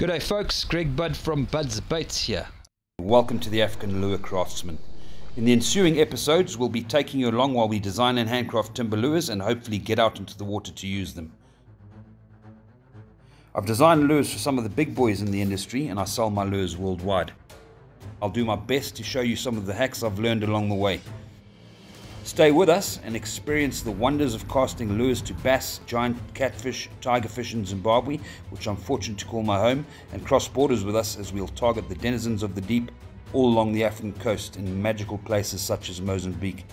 Good day, folks. Greg Budd from Budd's Baits here. Welcome to the African Lure Craftsman. In the ensuing episodes, we'll be taking you along while we design and handcraft timber lures and hopefully get out into the water to use them. I've designed lures for some of the big boys in the industry and I sell my lures worldwide. I'll do my best to show you some of the hacks I've learned along the way. Stay with us and experience the wonders of casting lures to bass, giant catfish, tigerfish in Zimbabwe, which I'm fortunate to call my home, and cross borders with us as we'll target the denizens of the deep all along the African coast in magical places such as Mozambique.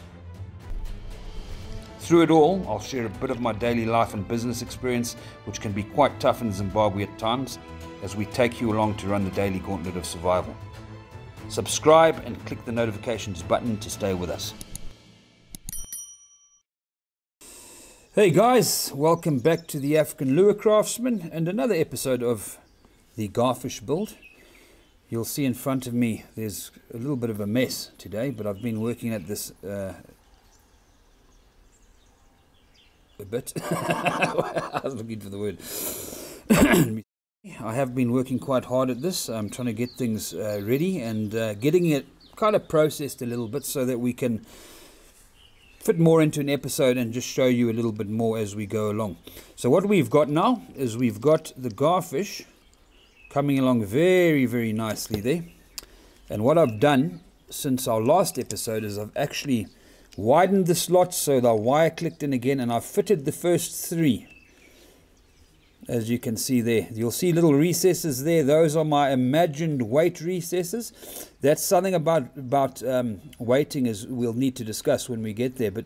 Through it all, I'll share a bit of my daily life and business experience, which can be quite tough in Zimbabwe at times, as we take you along to run the daily gauntlet of survival. Subscribe and click the notifications button to stay with us. Hey guys, welcome back to the African Lure Craftsman and another episode of the Garfish build. You'll see in front of me there's a little bit of a mess today, but I've been working at this uh, a bit. I was looking for the word. I have been working quite hard at this. I'm trying to get things uh, ready and uh, getting it kind of processed a little bit so that we can fit more into an episode and just show you a little bit more as we go along. So what we've got now is we've got the garfish coming along very, very nicely there. And what I've done since our last episode is I've actually widened the slots so they're wire clicked in again and I've fitted the first three as you can see there. You'll see little recesses there. Those are my imagined weight recesses. That's something about, about um, weighting is we'll need to discuss when we get there. But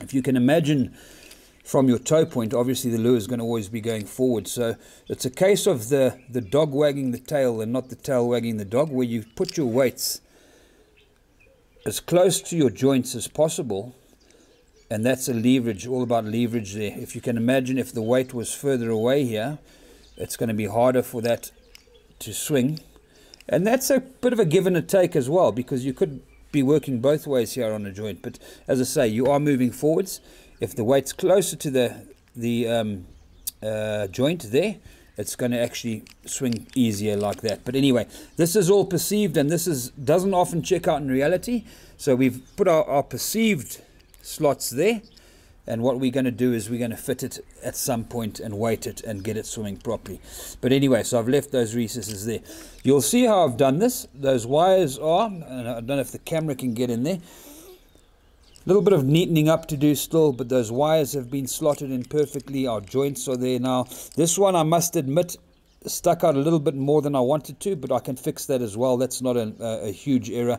if you can imagine from your tow point, obviously the lure is going to always be going forward. So it's a case of the, the dog wagging the tail and not the tail wagging the dog, where you put your weights as close to your joints as possible and that's a leverage, all about leverage there. If you can imagine if the weight was further away here, it's going to be harder for that to swing. And that's a bit of a give and a take as well, because you could be working both ways here on a joint. But as I say, you are moving forwards. If the weight's closer to the, the um, uh, joint there, it's going to actually swing easier like that. But anyway, this is all perceived, and this is doesn't often check out in reality. So we've put our, our perceived slots there. And what we're going to do is we're going to fit it at some point and weight it and get it swimming properly. But anyway so I've left those recesses there. You'll see how I've done this. Those wires are and I don't know if the camera can get in there. A little bit of neatening up to do still but those wires have been slotted in perfectly. Our joints are there now. This one I must admit stuck out a little bit more than I wanted to, but I can fix that as well. That's not a, a, huge error.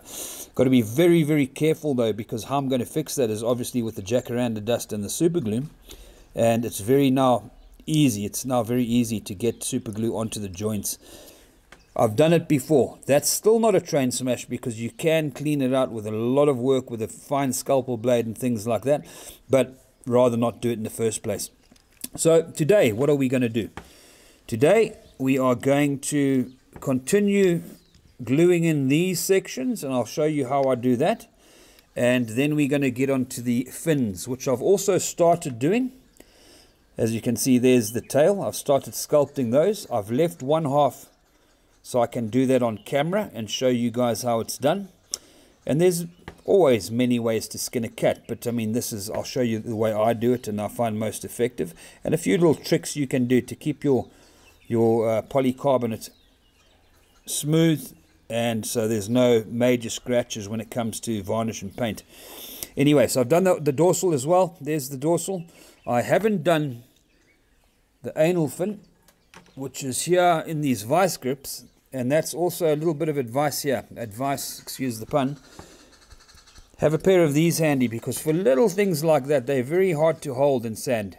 Got to be very, very careful though, because how I'm going to fix that is obviously with the jacaranda dust and the super glue. And it's very now easy. It's now very easy to get super glue onto the joints. I've done it before. That's still not a train smash because you can clean it out with a lot of work with a fine scalpel blade and things like that, but rather not do it in the first place. So today, what are we going to do? Today, we are going to continue gluing in these sections and I'll show you how I do that. And then we're going to get on to the fins which I've also started doing. As you can see there's the tail. I've started sculpting those. I've left one half so I can do that on camera and show you guys how it's done. And there's always many ways to skin a cat but I mean this is I'll show you the way I do it and I find most effective. And a few little tricks you can do to keep your your uh, polycarbonate smooth and so there's no major scratches when it comes to varnish and paint. Anyway, so I've done the, the dorsal as well. There's the dorsal. I haven't done the anal fin, which is here in these vice grips, and that's also a little bit of advice here. Advice, excuse the pun. Have a pair of these handy because for little things like that, they're very hard to hold in sand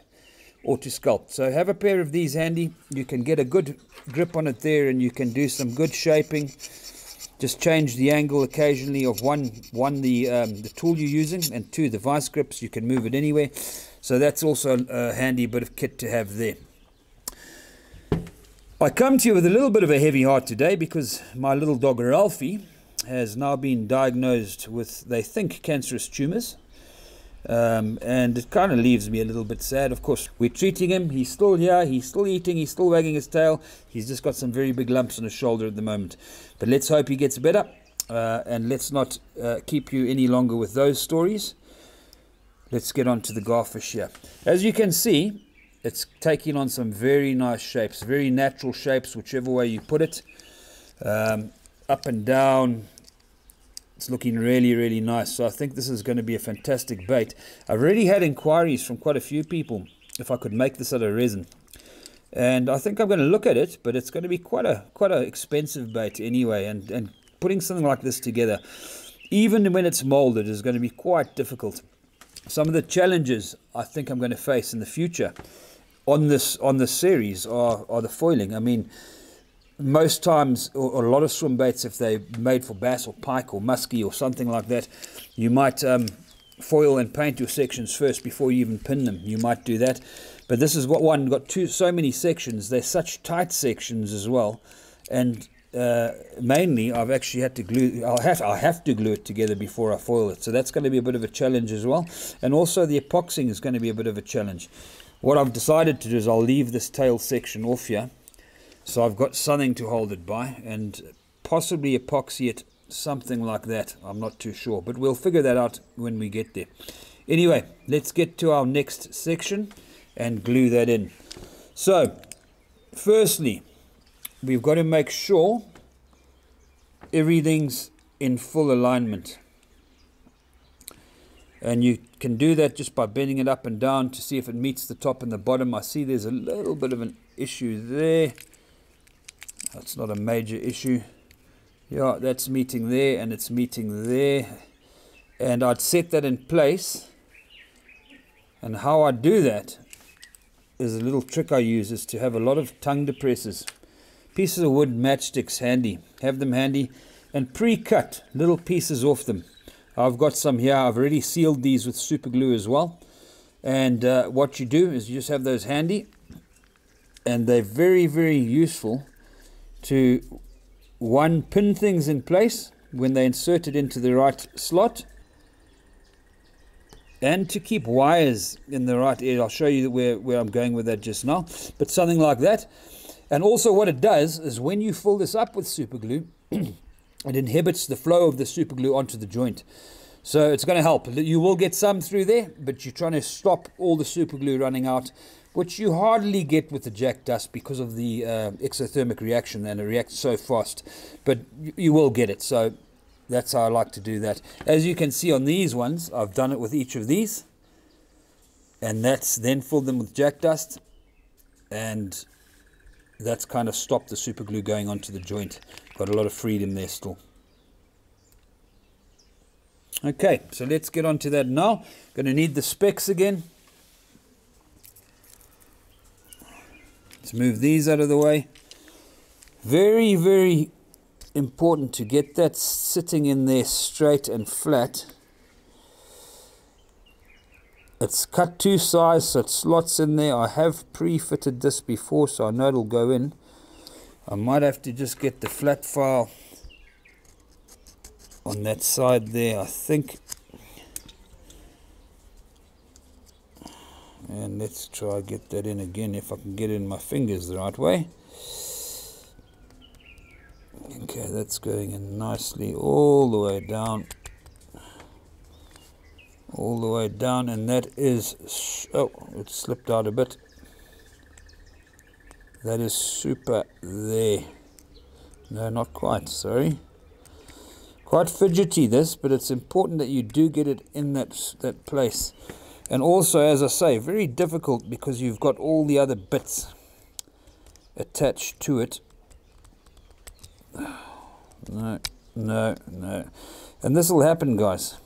or to sculpt. So have a pair of these handy. You can get a good grip on it there and you can do some good shaping. Just change the angle occasionally of one, one the, um, the tool you're using and two the vice grips. You can move it anywhere. So that's also a handy bit of kit to have there. I come to you with a little bit of a heavy heart today because my little dog Ralphie has now been diagnosed with, they think, cancerous tumors. Um, and it kind of leaves me a little bit sad. Of course, we're treating him. He's still here. He's still eating. He's still wagging his tail. He's just got some very big lumps on his shoulder at the moment. But let's hope he gets better. Uh, and let's not uh, keep you any longer with those stories. Let's get on to the garfish here. As you can see, it's taking on some very nice shapes, very natural shapes, whichever way you put it. Um, up and down, it's looking really, really nice. So I think this is going to be a fantastic bait. I've already had inquiries from quite a few people if I could make this out of resin. And I think I'm going to look at it, but it's going to be quite a quite an expensive bait anyway. And, and putting something like this together, even when it's molded, is going to be quite difficult. Some of the challenges I think I'm going to face in the future on this on this series are, are the foiling. I mean, most times, or, a lot of swim baits, if they're made for bass or pike or muskie or something like that, you might um, foil and paint your sections first before you even pin them. You might do that. But this is what one got two so many sections. They're such tight sections as well, and uh, mainly I've actually had to glue. I'll have I have to glue it together before I foil it. So that's going to be a bit of a challenge as well. And also the epoxying is going to be a bit of a challenge. What I've decided to do is I'll leave this tail section off here so I've got something to hold it by and possibly epoxy it something like that. I'm not too sure, but we'll figure that out when we get there. Anyway, let's get to our next section and glue that in. So, firstly, we've got to make sure everything's in full alignment. And you can do that just by bending it up and down to see if it meets the top and the bottom. I see there's a little bit of an issue there. That's not a major issue. Yeah, that's meeting there and it's meeting there. And I'd set that in place. And how I do that is a little trick I use is to have a lot of tongue depressors. Pieces of wood matchsticks handy. Have them handy and pre-cut little pieces off them. I've got some here. I've already sealed these with super glue as well. And uh, what you do is you just have those handy. And they're very, very useful to one pin things in place when they insert it into the right slot and to keep wires in the right area. I'll show you where, where I'm going with that just now. But something like that. And also what it does is when you fill this up with super glue, it inhibits the flow of the super glue onto the joint. So it's going to help. You will get some through there, but you're trying to stop all the super glue running out which you hardly get with the jack dust because of the uh, exothermic reaction and it reacts so fast. But you, you will get it. So that's how I like to do that. As you can see on these ones, I've done it with each of these. And that's then filled them with jack dust. And that's kind of stopped the super glue going onto the joint. Got a lot of freedom there still. Okay, so let's get on to that now. Going to need the specs again. Let's move these out of the way. Very, very important to get that sitting in there straight and flat. It's cut two sides so it slots in there. I have pre-fitted this before so I know it'll go in. I might have to just get the flat file on that side there. I think and let's try get that in again. If I can get in my fingers the right way. Okay that's going in nicely all the way down. All the way down and that is oh it slipped out a bit. That is super there. No not quite sorry. Quite fidgety this but it's important that you do get it in that that place and also, as I say, very difficult because you've got all the other bits attached to it. No, no, no. And this will happen, guys.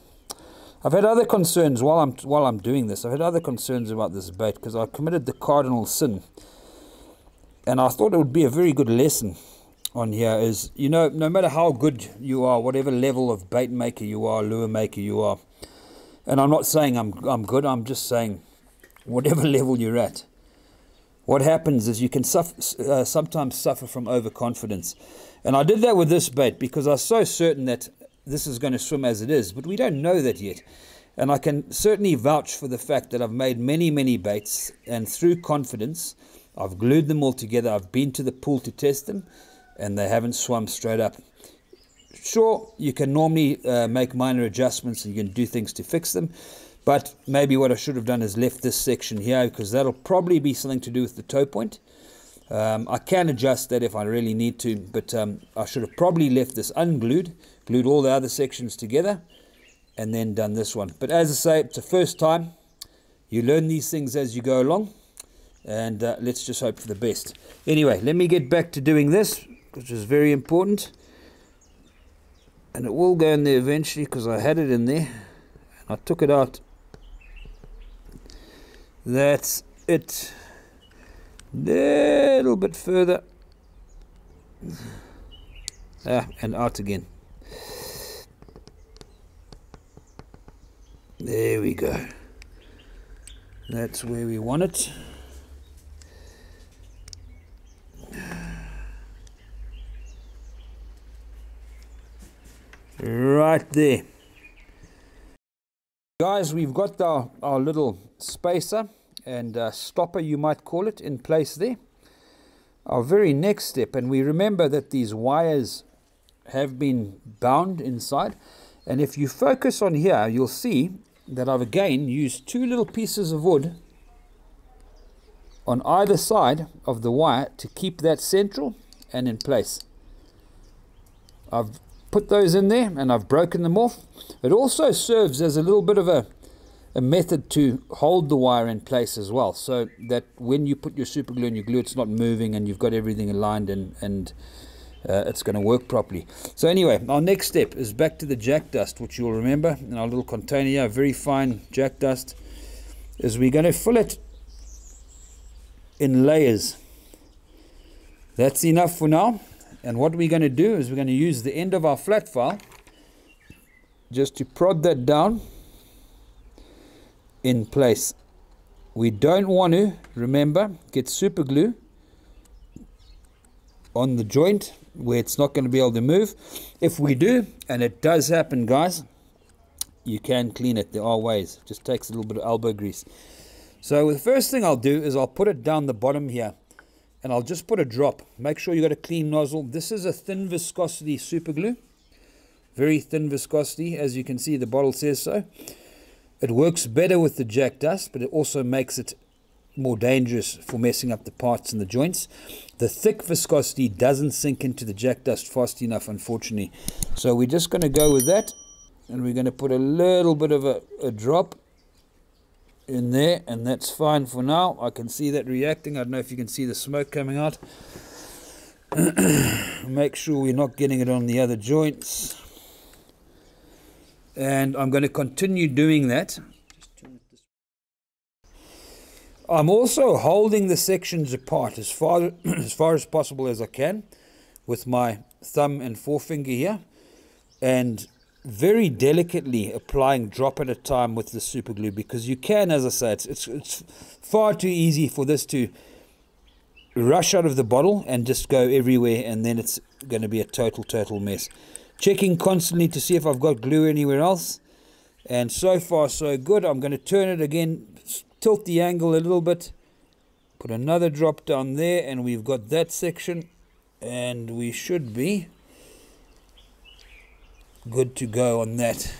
I've had other concerns while I'm while I'm doing this. I've had other concerns about this bait because I committed the cardinal sin, and I thought it would be a very good lesson on here. Is you know, no matter how good you are, whatever level of bait maker you are, lure maker you are, and I'm not saying I'm, I'm good, I'm just saying whatever level you're at. What happens is you can suffer, uh, sometimes suffer from overconfidence. And I did that with this bait because I was so certain that this is going to swim as it is, but we don't know that yet. And I can certainly vouch for the fact that I've made many, many baits, and through confidence, I've glued them all together. I've been to the pool to test them, and they haven't swum straight up. Sure, you can normally uh, make minor adjustments and you can do things to fix them, but maybe what I should have done is left this section here because that'll probably be something to do with the tow point. Um, I can adjust that if I really need to, but um, I should have probably left this unglued, glued all the other sections together, and then done this one. But as I say, it's the first time. You learn these things as you go along, and uh, let's just hope for the best. Anyway, let me get back to doing this, which is very important. And it will go in there eventually because I had it in there. And I took it out. That's it. A little bit further. Ah, and out again. There we go. That's where we want it right there guys we've got our, our little spacer and uh, stopper, you might call it, in place there. Our very next step, and we remember that these wires have been bound inside. And if you focus on here, you'll see that I've again used two little pieces of wood on either side of the wire to keep that central and in place. I've put those in there and I've broken them off. It also serves as a little bit of a a method to hold the wire in place as well so that when you put your super glue and your glue it's not moving and you've got everything aligned and, and uh, it's going to work properly. So anyway, our next step is back to the jack dust, which you'll remember in our little container here, very fine jack dust, is we're going to fill it in layers. That's enough for now. And what we're going to do is we're going to use the end of our flat file just to prod that down in place. We don't want to, remember, get super glue on the joint where it's not going to be able to move. If we do, and it does happen, guys, you can clean it. There are ways. It just takes a little bit of elbow grease. So the first thing I'll do is I'll put it down the bottom here and I'll just put a drop. Make sure you got a clean nozzle. This is a thin viscosity super glue. Very thin viscosity, as you can see the bottle says so. It works better with the jack dust, but it also makes it more dangerous for messing up the parts and the joints. The thick viscosity doesn't sink into the jack dust fast enough, unfortunately. So we're just going to go with that, and we're going to put a little bit of a, a drop in there, and that's fine for now. I can see that reacting. I don't know if you can see the smoke coming out. Make sure we're not getting it on the other joints and I'm going to continue doing that. I'm also holding the sections apart as far as far as possible as I can with my thumb and forefinger here and very delicately applying drop at a time with the super glue because you can as I say it's, it's, it's far too easy for this to rush out of the bottle and just go everywhere and then it's going to be a total total mess. Checking constantly to see if I've got glue anywhere else. And so far so good. I'm going to turn it again tilt the angle a little bit put another drop down there and we've got that section and we should be good to go on that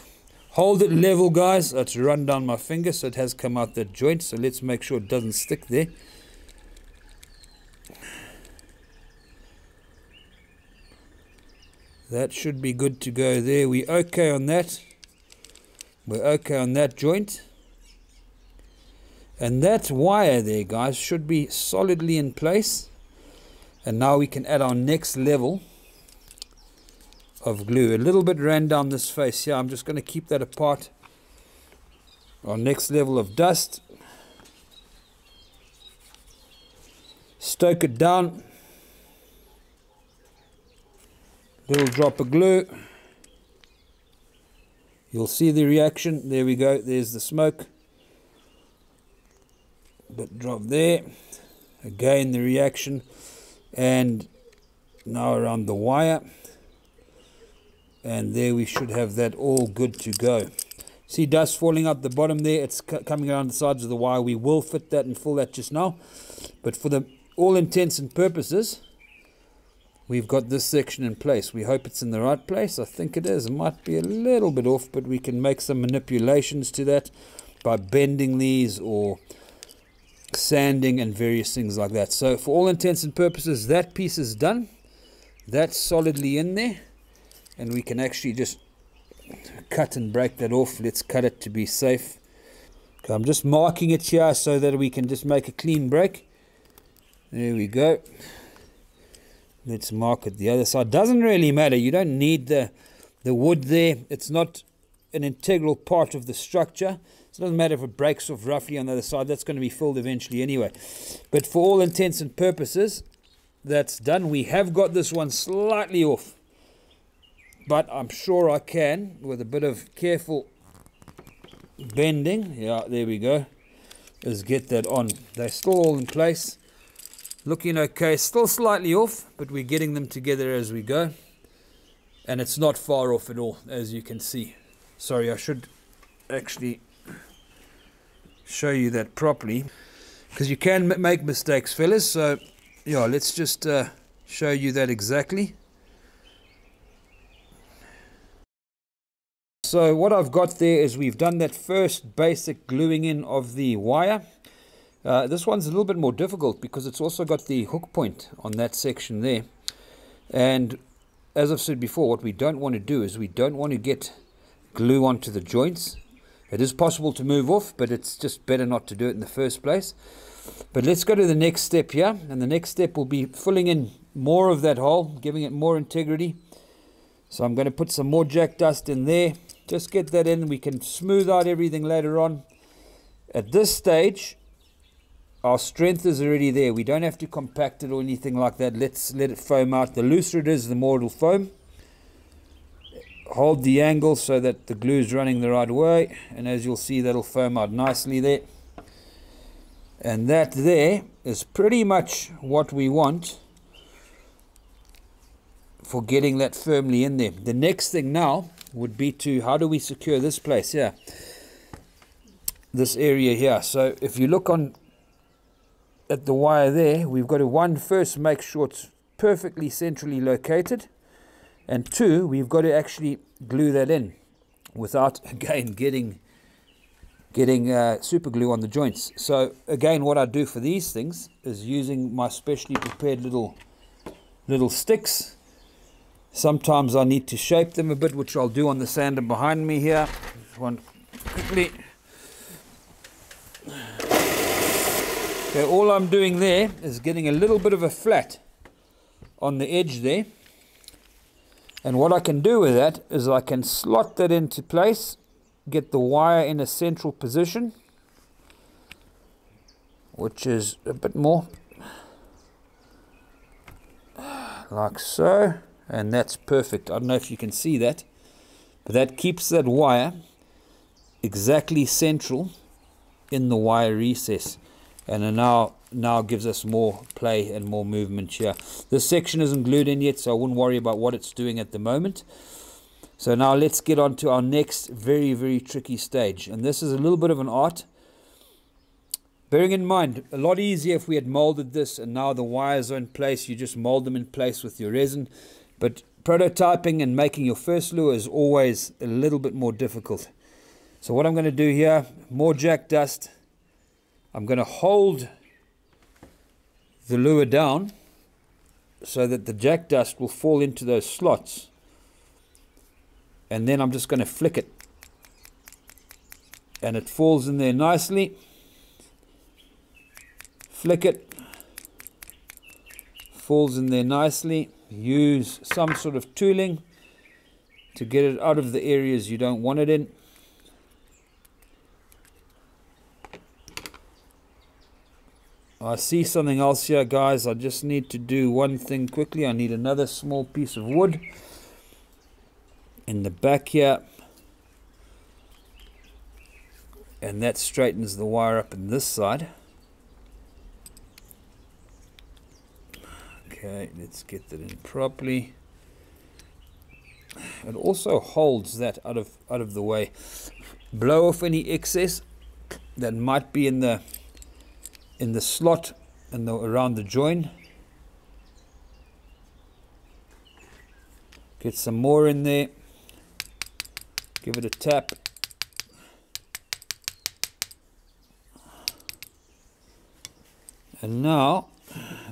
hold it level guys let's run down my finger so it has come out that joint so let's make sure it doesn't stick there That should be good to go there. We okay on that. We're okay on that joint. And that wire there, guys, should be solidly in place. And now we can add our next level of glue. A little bit ran down this face here. I'm just going to keep that apart. Our next level of dust. Stoke it down. little drop of glue you'll see the reaction there we go there's the smoke but drop there again the reaction and now around the wire and there we should have that all good to go See dust falling out the bottom there. It's coming around the sides of the wire. We will fit that and fill that just now. But for the all intents and purposes, we've got this section in place. We hope it's in the right place. I think it is. It might be a little bit off, but we can make some manipulations to that by bending these or sanding and various things like that. So for all intents and purposes, that piece is done. That's solidly in there. And we can actually just cut and break that off. Let's cut it to be safe. Okay, I'm just marking it here so that we can just make a clean break. There we go. Let's mark it the other side. Doesn't really matter. You don't need the, the wood there. It's not an integral part of the structure. So it doesn't matter if it breaks off roughly on the other side. That's going to be filled eventually anyway. But for all intents and purposes, that's done. We have got this one slightly off but I'm sure I can with a bit of careful bending. Yeah, there we go. Is get that on. They're still all in place. Looking okay. Still slightly off, but we're getting them together as we go. And it's not far off at all, as you can see. Sorry, I should actually show you that properly. Because you can make mistakes, fellas. So, yeah, let's just uh, show you that exactly. So what I've got there is we've done that first basic gluing in of the wire. Uh, this one's a little bit more difficult because it's also got the hook point on that section there. And as I've said before, what we don't want to do is we don't want to get glue onto the joints. It is possible to move off, but it's just better not to do it in the first place. But let's go to the next step here. And the next step will be filling in more of that hole, giving it more integrity. So I'm going to put some more jack dust in there. Just get that in. We can smooth out everything later on. At this stage, our strength is already there. We don't have to compact it or anything like that. Let's let it foam out. The looser it is, the more it'll foam. Hold the angle so that the glue is running the right way. And as you'll see, that'll foam out nicely there. And that there is pretty much what we want for getting that firmly in there. The next thing now would be to how do we secure this place here? This area here. So if you look on at the wire there we've got to one first make sure it's perfectly centrally located. And two we've got to actually glue that in without again getting getting uh, super glue on the joints. So again what I do for these things is using my specially prepared little little sticks Sometimes I need to shape them a bit, which I'll do on the sander behind me here. One quickly. Okay, all I'm doing there is getting a little bit of a flat on the edge there. And what I can do with that is I can slot that into place, get the wire in a central position, which is a bit more like so and that's perfect. I don't know if you can see that, but that keeps that wire exactly central in the wire recess and now now gives us more play and more movement here. This section isn't glued in yet so I wouldn't worry about what it's doing at the moment. So now let's get on to our next very very tricky stage and this is a little bit of an art. Bearing in mind, a lot easier if we had molded this and now the wires are in place, you just mold them in place with your resin. But prototyping and making your first lure is always a little bit more difficult. So what I'm going to do here, more jack dust. I'm going to hold the lure down so that the jack dust will fall into those slots. And then I'm just going to flick it. And it falls in there nicely. Flick it. Falls in there nicely use some sort of tooling to get it out of the areas you don't want it in. I see something else here guys. I just need to do one thing quickly. I need another small piece of wood in the back here. And that straightens the wire up in this side Okay, let's get that in properly. It also holds that out of out of the way. blow off any excess that might be in the in the slot and the, around the join. Get some more in there. Give it a tap. And now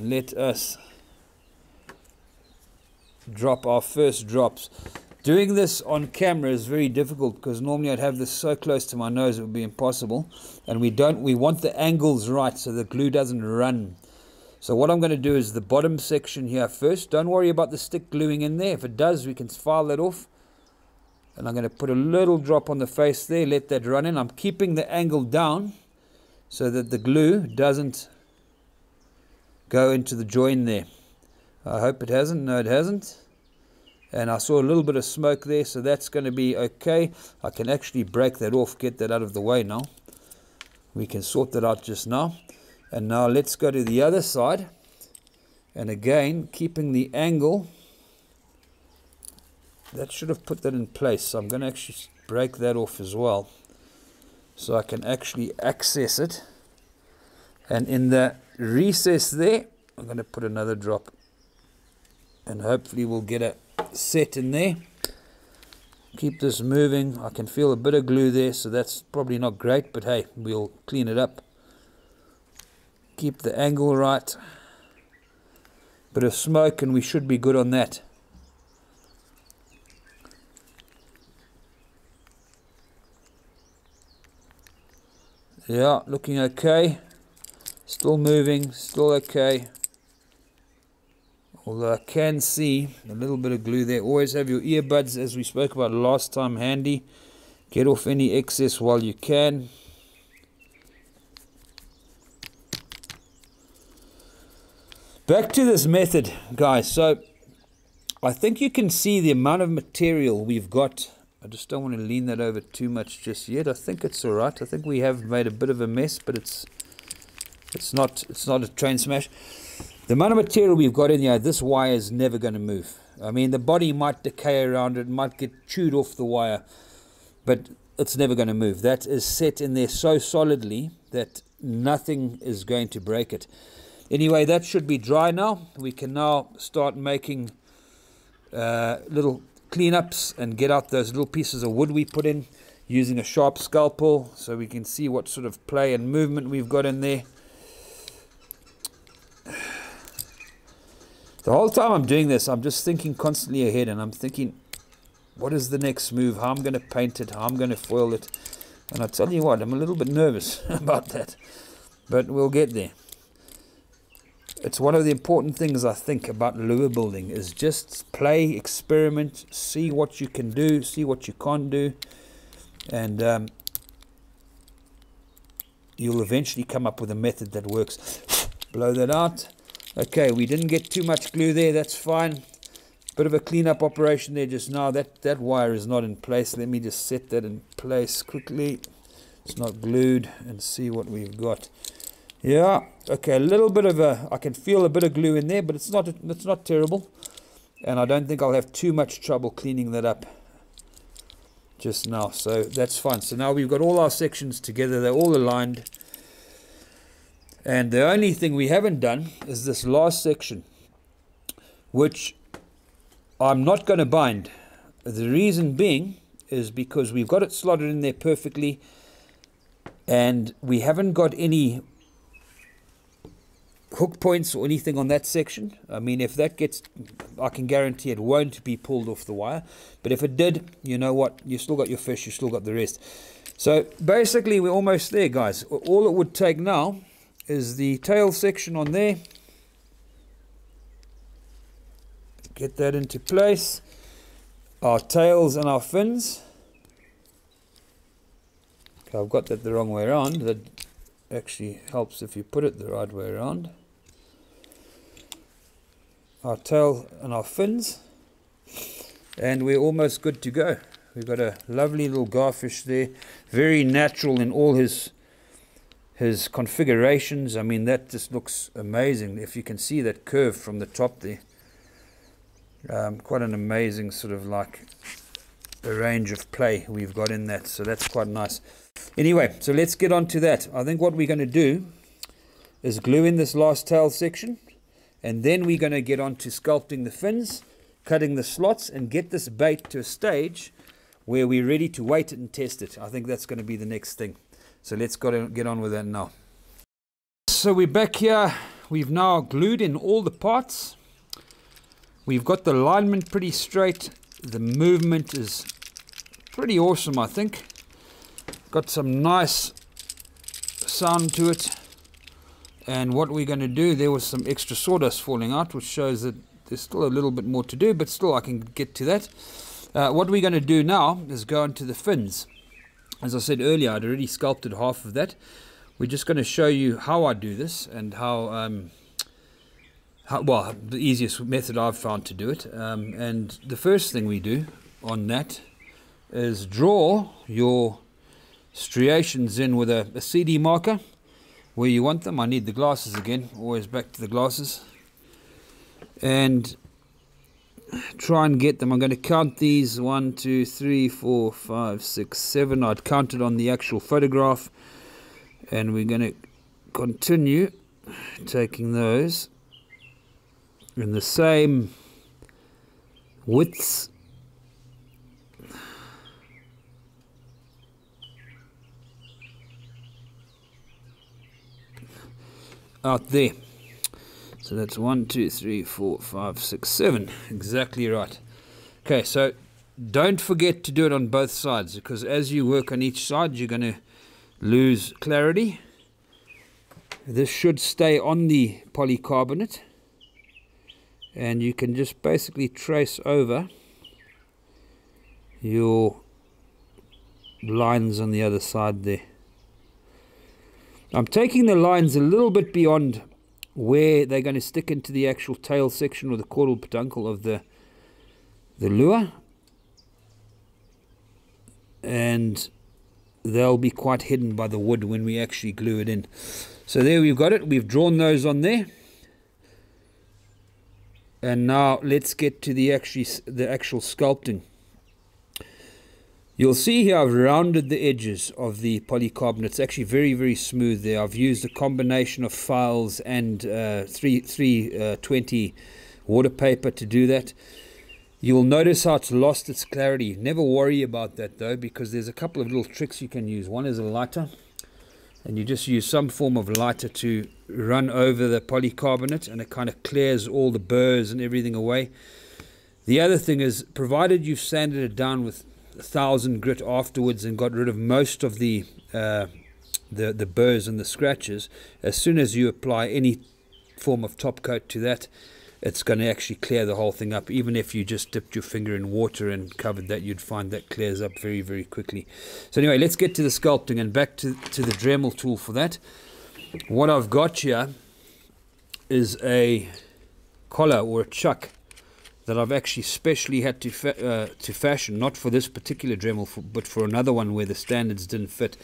let us drop our first drops. Doing this on camera is very difficult because normally I'd have this so close to my nose it would be impossible. And we don't we want the angles right so the glue doesn't run. So what I'm going to do is the bottom section here first. Don't worry about the stick gluing in there. If it does, we can file that off. And I'm going to put a little drop on the face there, let that run in. I'm keeping the angle down so that the glue doesn't go into the join there. I hope it hasn't. No, it hasn't. And I saw a little bit of smoke there so that's going to be okay. I can actually break that off get that out of the way now. We can sort that out just now. And now let's go to the other side. And again keeping the angle. That should have put that in place. So I'm going to actually break that off as well. So I can actually access it. And in the recess there I'm going to put another drop and hopefully we'll get it set in there. Keep this moving. I can feel a bit of glue there, so that's probably not great, but hey, we'll clean it up. Keep the angle right. Bit of smoke and we should be good on that. Yeah, looking okay. Still moving, still okay. Although I can see a little bit of glue there. Always have your earbuds, as we spoke about last time, handy. Get off any excess while you can. Back to this method, guys. So I think you can see the amount of material we've got. I just don't want to lean that over too much just yet. I think it's all right. I think we have made a bit of a mess, but it's it's not it's not a train smash. The amount of material we've got in here, this wire is never going to move. I mean, the body might decay around it, might get chewed off the wire, but it's never going to move. That is set in there so solidly that nothing is going to break it. Anyway, that should be dry now. We can now start making uh, little cleanups and get out those little pieces of wood we put in using a sharp scalpel so we can see what sort of play and movement we've got in there. The whole time I'm doing this, I'm just thinking constantly ahead and I'm thinking, what is the next move? How I'm going to paint it? How I'm going to foil it? And I tell you what, I'm a little bit nervous about that. But we'll get there. It's one of the important things I think about lure building is just play, experiment, see what you can do, see what you can't do. And um, you'll eventually come up with a method that works. Blow that out Okay, we didn't get too much glue there, that's fine. Bit of a cleanup operation there just now. That, that wire is not in place. Let me just set that in place quickly. It's not glued and see what we've got. Yeah, okay, a little bit of a, I can feel a bit of glue in there, but it's not, it's not terrible. And I don't think I'll have too much trouble cleaning that up just now. So that's fine. So now we've got all our sections together. They're all aligned. And the only thing we haven't done is this last section, which I'm not going to bind. The reason being is because we've got it slotted in there perfectly and we haven't got any hook points or anything on that section. I mean, if that gets, I can guarantee it won't be pulled off the wire. But if it did, you know what? You still got your fish, you still got the rest. So basically, we're almost there, guys. All it would take now is the tail section on there. Get that into place. Our tails and our fins. Okay, I've got that the wrong way around. That actually helps if you put it the right way around. Our tail and our fins. And we're almost good to go. We've got a lovely little garfish there. Very natural in all his his configurations, I mean, that just looks amazing. If you can see that curve from the top there, um, quite an amazing sort of like a range of play we've got in that. So that's quite nice. Anyway, so let's get on to that. I think what we're going to do is glue in this last tail section and then we're going to get on to sculpting the fins, cutting the slots and get this bait to a stage where we're ready to weight it and test it. I think that's going to be the next thing. So let's go get on with that now. So we're back here. We've now glued in all the parts. We've got the alignment pretty straight. The movement is pretty awesome, I think. Got some nice sound to it. And what we're going to do, there was some extra sawdust falling out, which shows that there's still a little bit more to do, but still I can get to that. Uh, what we're going to do now is go into the fins. As I said earlier, I'd already sculpted half of that. We're just going to show you how I do this and how, um, how well, the easiest method I've found to do it. Um, and the first thing we do on that is draw your striations in with a, a CD marker where you want them. I need the glasses again, always back to the glasses. And try and get them. I'm going to count these one, two, three, four, five, six, seven. I'd counted on the actual photograph, and we're going to continue taking those in the same widths. out there. So that's one, two, three, four, five, six, seven. Exactly right. Okay, so don't forget to do it on both sides because as you work on each side, you're going to lose clarity. This should stay on the polycarbonate and you can just basically trace over your lines on the other side there. I'm taking the lines a little bit beyond where they're going to stick into the actual tail section or the caudal peduncle of the the lure. And they'll be quite hidden by the wood when we actually glue it in. So there we've got it. We've drawn those on there. And now let's get to the actually the actual sculpting You'll see here I've rounded the edges of the polycarbonate. It's actually very, very smooth there. I've used a combination of files and uh, 3, 320 uh, water paper to do that. You'll notice how it's lost its clarity. Never worry about that though because there's a couple of little tricks you can use. One is a lighter and you just use some form of lighter to run over the polycarbonate and it kind of clears all the burrs and everything away. The other thing is provided you've sanded it down with thousand grit afterwards and got rid of most of the uh, the the burrs and the scratches. As soon as you apply any form of top coat to that, it's going to actually clear the whole thing up. Even if you just dipped your finger in water and covered that, you'd find that clears up very very quickly. So anyway, let's get to the sculpting and back to to the Dremel tool for that. What I've got here is a collar or a chuck that I've actually specially had to fa uh, to fashion, not for this particular Dremel, for, but for another one where the standards didn't fit.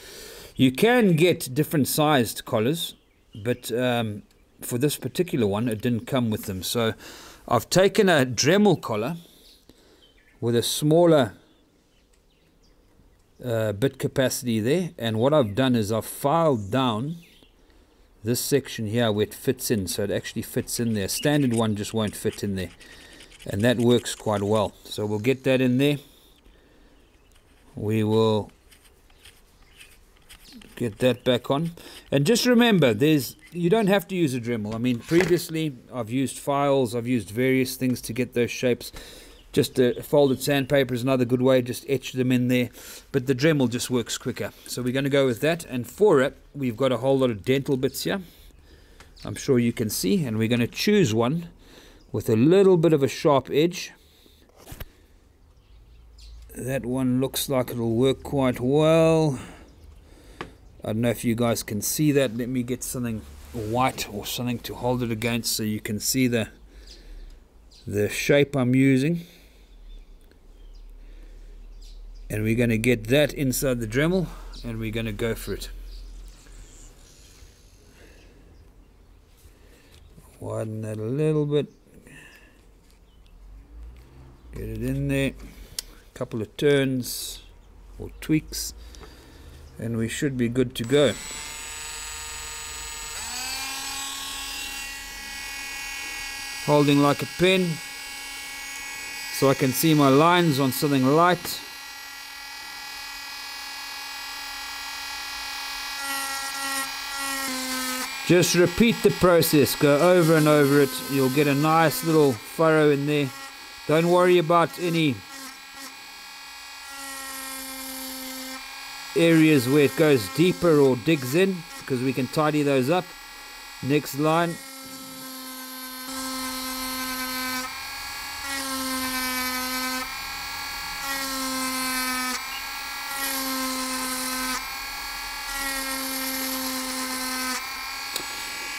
You can get different sized collars, but um, for this particular one, it didn't come with them. So I've taken a Dremel collar with a smaller uh, bit capacity there, and what I've done is I've filed down this section here where it fits in, so it actually fits in there. Standard one just won't fit in there and that works quite well. So we'll get that in there. We will get that back on. And just remember there's you don't have to use a Dremel. I mean previously I've used files I've used various things to get those shapes. Just a folded sandpaper is another good way just etch them in there. But the Dremel just works quicker. So we're going to go with that. And for it we've got a whole lot of dental bits here. I'm sure you can see. And we're going to choose one with a little bit of a sharp edge. That one looks like it'll work quite well. I don't know if you guys can see that. Let me get something white or something to hold it against so you can see the the shape I'm using. And we're going to get that inside the Dremel and we're going to go for it. Widen that a little bit. Get it in there. A couple of turns or tweaks and we should be good to go. Holding like a pen so I can see my lines on something light. Just repeat the process, go over and over it. You'll get a nice little furrow in there. Don't worry about any areas where it goes deeper or digs in because we can tidy those up. Next line.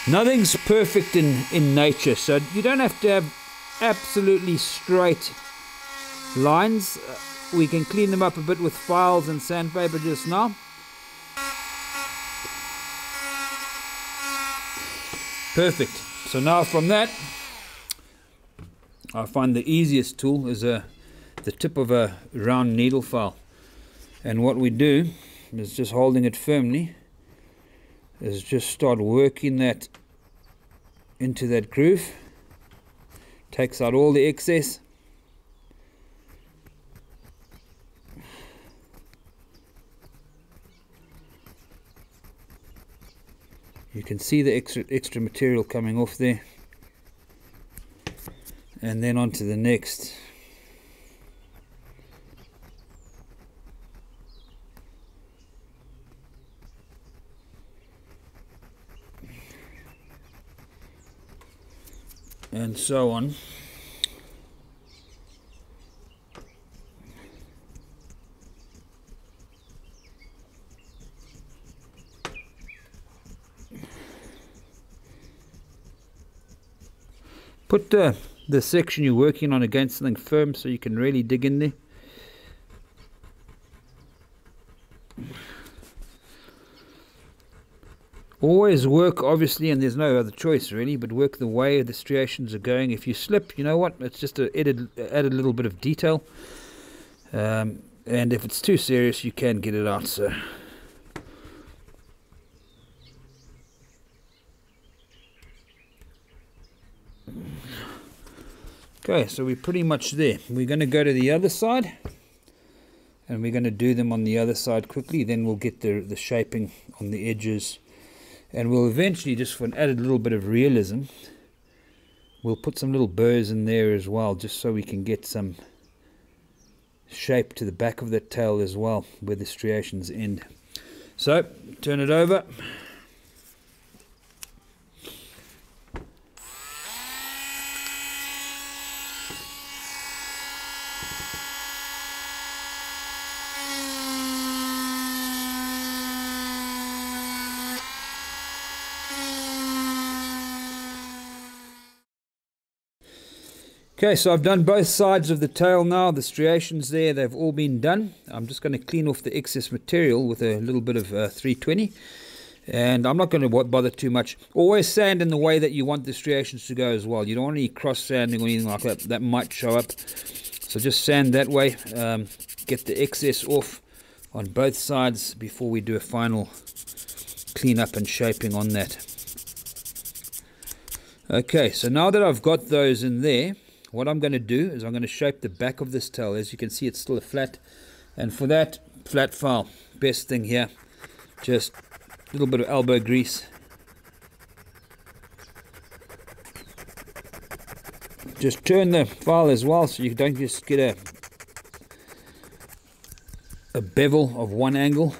Nothing's perfect in, in nature, so you don't have to have absolutely straight lines. Uh, we can clean them up a bit with files and sandpaper just now. Perfect. So now from that, I find the easiest tool is a, the tip of a round needle file. And what we do is just holding it firmly is just start working that into that groove takes out all the excess. You can see the extra extra material coming off there. And then on to the next and so on. Put the, the section you're working on against something firm so you can really dig in there. Always work, obviously, and there's no other choice really, but work the way the striations are going. If you slip, you know what? It's just a added, added a little bit of detail. Um, and if it's too serious, you can get it out. So. Okay, so we're pretty much there. We're going to go to the other side and we're going to do them on the other side quickly. Then we'll get the, the shaping on the edges and we'll eventually just for an added little bit of realism we'll put some little burrs in there as well just so we can get some shape to the back of the tail as well where the striations end. So turn it over Okay, so I've done both sides of the tail now. The striations there, they've all been done. I'm just going to clean off the excess material with a little bit of uh, 320. And I'm not going to bother too much. Always sand in the way that you want the striations to go as well. You don't want any cross sanding or anything like that. That might show up. So just sand that way. Um, get the excess off on both sides before we do a final clean up and shaping on that. Okay, so now that I've got those in there, what I'm going to do is I'm going to shape the back of this tail. As you can see, it's still a flat. And for that, flat file. Best thing here, just a little bit of elbow grease. Just turn the file as well so you don't just get a, a bevel of one angle.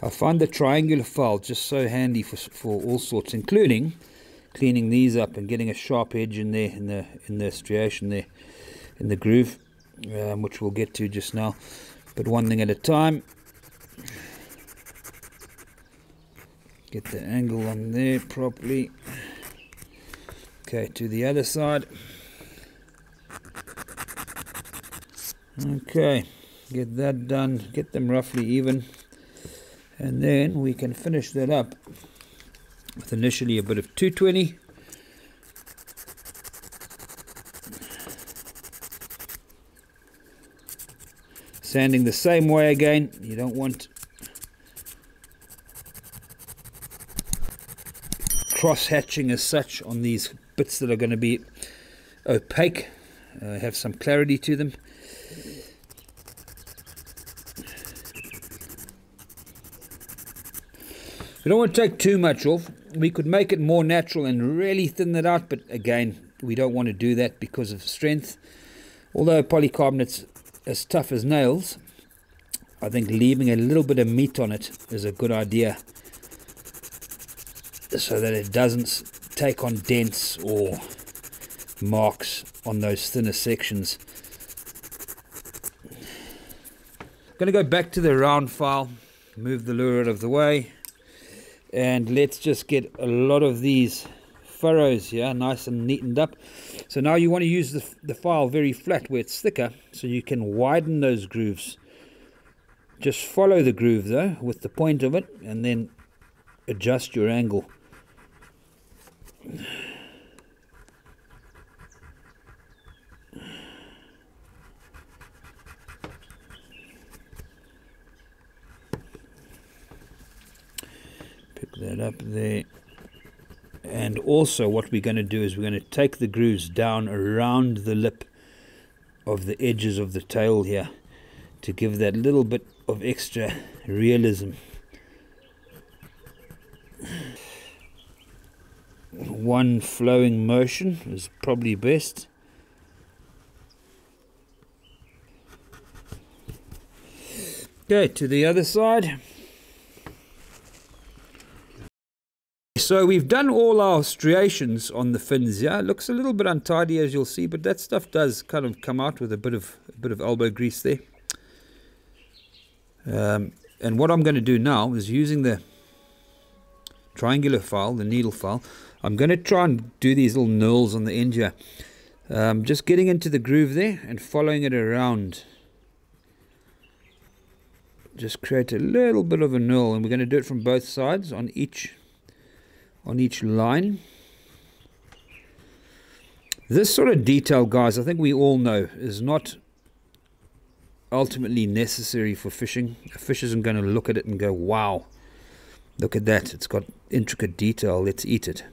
I find the triangular file just so handy for, for all sorts, including cleaning these up and getting a sharp edge in there in the in the striation there in the groove um, which we'll get to just now. But one thing at a time. Get the angle on there properly. Okay to the other side. Okay get that done. Get them roughly even. And then we can finish that up with initially a bit of 220 sanding the same way again. You don't want cross hatching as such on these bits that are going to be opaque. Uh, have some clarity to them. We don't want to take too much off. We could make it more natural and really thin it out, but again, we don't want to do that because of strength. Although polycarbonate's as tough as nails, I think leaving a little bit of meat on it is a good idea so that it doesn't take on dents or marks on those thinner sections. Going to go back to the round file, move the lure out of the way, and let's just get a lot of these furrows here nice and neatened up. So now you want to use the, the file very flat where it's thicker so you can widen those grooves. Just follow the groove though with the point of it and then adjust your angle. That up there. And also what we're going to do is we're going to take the grooves down around the lip of the edges of the tail here to give that little bit of extra realism. One flowing motion is probably best. Okay, to the other side. So we've done all our striations on the fins Yeah, looks a little bit untidy as you'll see, but that stuff does kind of come out with a bit of a bit of elbow grease there. Um, and what I'm going to do now is using the triangular file, the needle file, I'm going to try and do these little knurls on the end here. Um, just getting into the groove there and following it around. Just create a little bit of a knurl and we're going to do it from both sides on each on each line. This sort of detail, guys, I think we all know is not ultimately necessary for fishing. A fish isn't going to look at it and go, wow, look at that. It's got intricate detail. Let's eat it.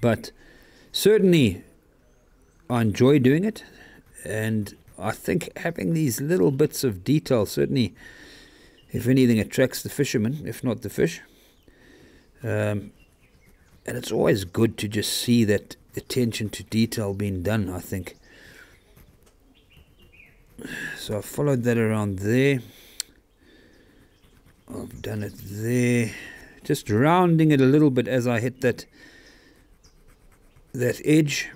But certainly, I enjoy doing it. And I think having these little bits of detail certainly, if anything, attracts the fisherman, if not the fish. Um, and it's always good to just see that attention to detail being done, I think. So I followed that around there. I've done it there. Just rounding it a little bit as I hit that that edge.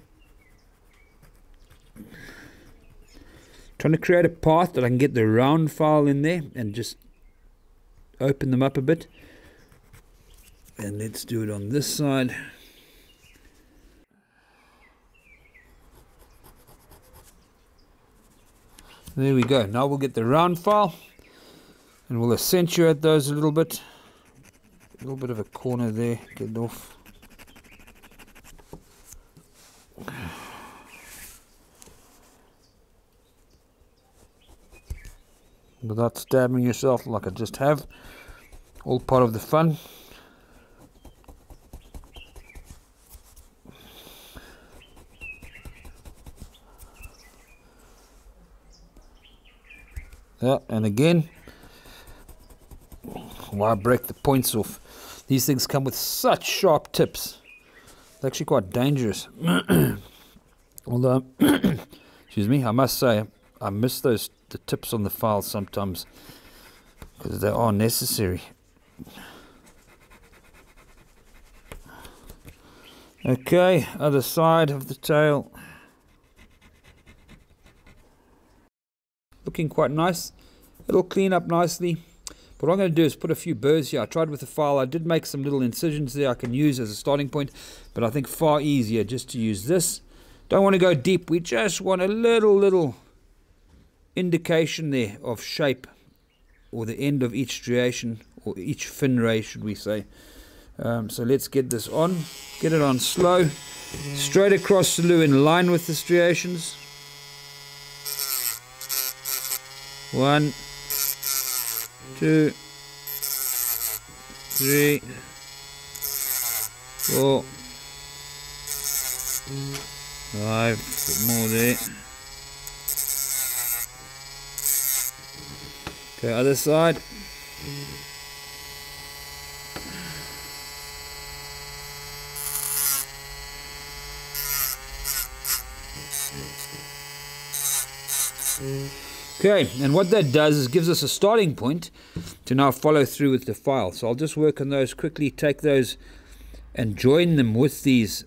Trying to create a path that I can get the round file in there and just open them up a bit and let's do it on this side. There we go. Now we'll get the round file and we'll accentuate those a little bit. A little bit of a corner there get it off. Without stabbing yourself like I just have. All part of the fun Yeah, and again, why break the points off? These things come with such sharp tips. They're actually quite dangerous. Although, excuse me, I must say, I miss those the tips on the file sometimes because they are necessary. Okay, other side of the tail. Looking quite nice. It'll clean up nicely. But what I'm going to do is put a few burrs here. I tried with the file. I did make some little incisions there I can use as a starting point. But I think far easier just to use this. Don't want to go deep. We just want a little, little indication there of shape. Or the end of each striation. Or each fin ray, should we say. Um, so let's get this on. Get it on slow. Straight across the lure in line with the striations. One, two, three, four, five, more there. Okay, other side. Okay, and what that does is gives us a starting point to now follow through with the file. So I'll just work on those quickly, take those and join them with these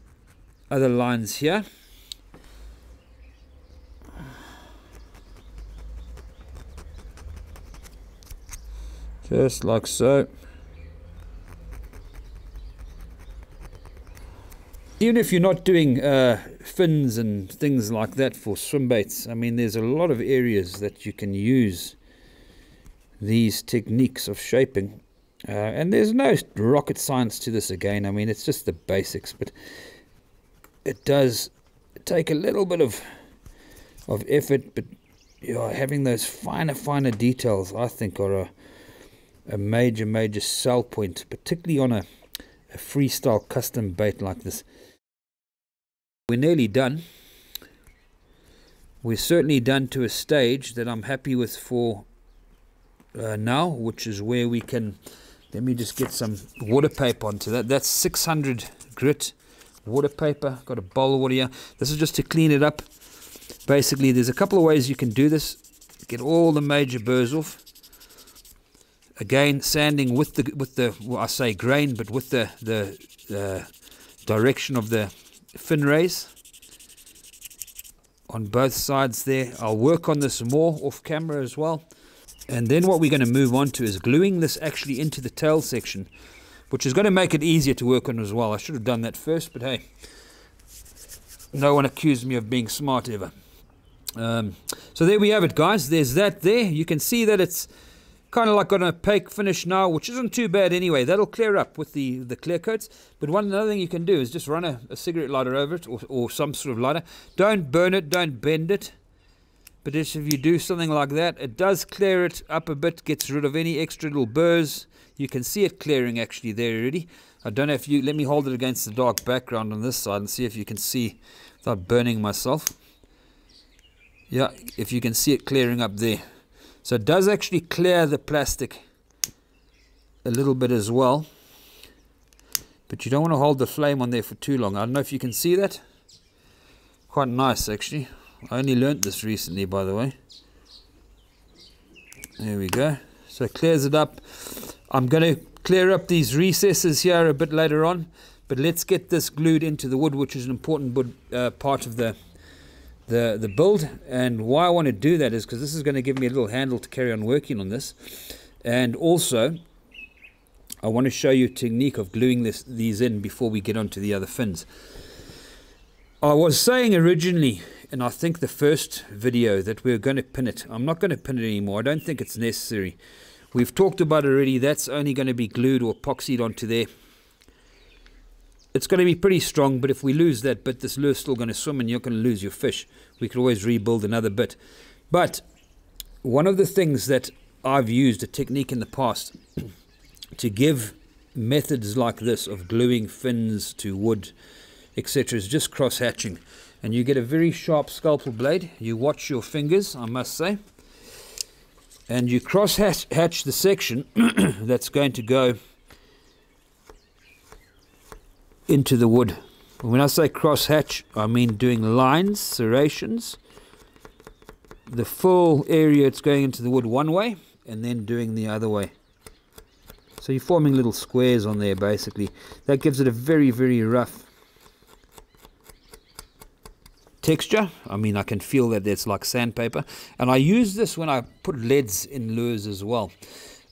other lines here. Just like so. Even if you're not doing uh, fins and things like that for swim baits, I mean, there's a lot of areas that you can use these techniques of shaping. Uh, and there's no rocket science to this again. I mean, it's just the basics, but it does take a little bit of of effort. But you know, having those finer, finer details, I think, are a a major, major sell point, particularly on a, a freestyle custom bait like this. We're nearly done. We're certainly done to a stage that I'm happy with for uh, now, which is where we can. Let me just get some water paper onto that. That's 600 grit water paper. Got a bowl of water here. This is just to clean it up. Basically, there's a couple of ways you can do this. Get all the major burrs off. Again, sanding with the with the well, I say grain, but with the the uh, direction of the fin rays on both sides there. I'll work on this more off camera as well. And then what we're going to move on to is gluing this actually into the tail section, which is going to make it easier to work on as well. I should have done that first, but hey, no one accused me of being smart ever. Um, so there we have it, guys. There's that there. You can see that it's kind of like got an opaque finish now, which isn't too bad anyway. That'll clear up with the, the clear coats. But one another thing you can do is just run a, a cigarette lighter over it or, or some sort of lighter. Don't burn it, don't bend it. But if you do something like that, it does clear it up a bit, gets rid of any extra little burrs. You can see it clearing actually there already. I don't know if you, let me hold it against the dark background on this side and see if you can see without burning myself. Yeah, if you can see it clearing up there. So it does actually clear the plastic a little bit as well. But you don't want to hold the flame on there for too long. I don't know if you can see that. Quite nice actually. I only learnt this recently by the way. There we go. So it clears it up. I'm going to clear up these recesses here a bit later on. But let's get this glued into the wood, which is an important wood, uh, part of the the, the build. And why I want to do that is because this is going to give me a little handle to carry on working on this. And also, I want to show you a technique of gluing this, these in before we get onto the other fins. I was saying originally, and I think the first video, that we are going to pin it. I'm not going to pin it anymore. I don't think it's necessary. We've talked about already. That's only going to be glued or epoxied onto there it's going to be pretty strong, but if we lose that bit, this lure's still going to swim and you're going to lose your fish. We could always rebuild another bit. But one of the things that I've used, a technique in the past, to give methods like this of gluing fins to wood, etc., is just cross hatching. And you get a very sharp scalpel blade. You watch your fingers, I must say. And you cross hatch the section that's going to go into the wood. When I say cross hatch, I mean doing lines, serrations. The full area it's going into the wood one way and then doing the other way. So you're forming little squares on there basically. That gives it a very, very rough texture. I mean, I can feel that it's like sandpaper. And I use this when I put leads in lures as well.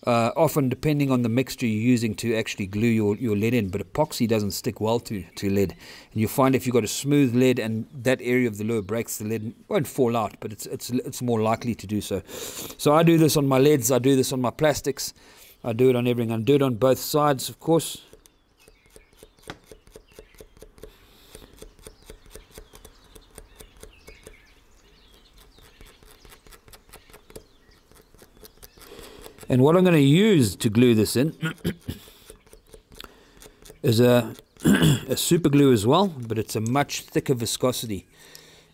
Uh, often, depending on the mixture you're using to actually glue your, your lead in, but epoxy doesn't stick well to, to lead. And you find if you've got a smooth lead and that area of the lure breaks, the lead won't fall out, but it's, it's, it's more likely to do so. So I do this on my leads, I do this on my plastics, I do it on everything. I do it on both sides, of course. And what I'm going to use to glue this in is a, a super glue as well, but it's a much thicker viscosity.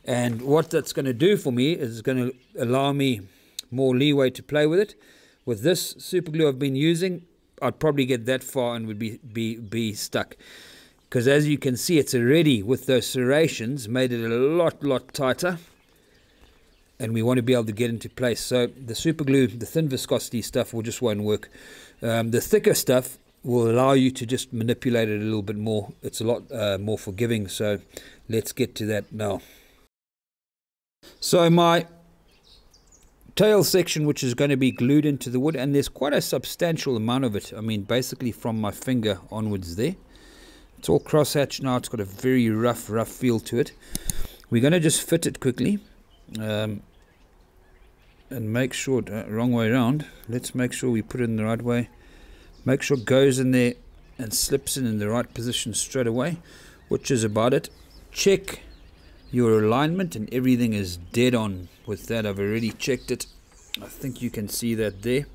And what that's going to do for me is going to allow me more leeway to play with it. With this super glue I've been using, I'd probably get that far and would be, be, be stuck. Because as you can see, it's already, with those serrations, made it a lot, lot tighter. And we want to be able to get into place. So the super glue, the thin viscosity stuff, will just won't work. Um, the thicker stuff will allow you to just manipulate it a little bit more. It's a lot uh, more forgiving. So let's get to that now. So my tail section which is going to be glued into the wood and there's quite a substantial amount of it I mean basically from my finger onwards there it's all crosshatch now it's got a very rough rough feel to it we're going to just fit it quickly um, and make sure uh, wrong way around. Let's make sure we put it in the right way. Make sure it goes in there and slips in in the right position straight away. Which is about it? Check your alignment and everything is dead on with that. I've already checked it. I think you can see that there.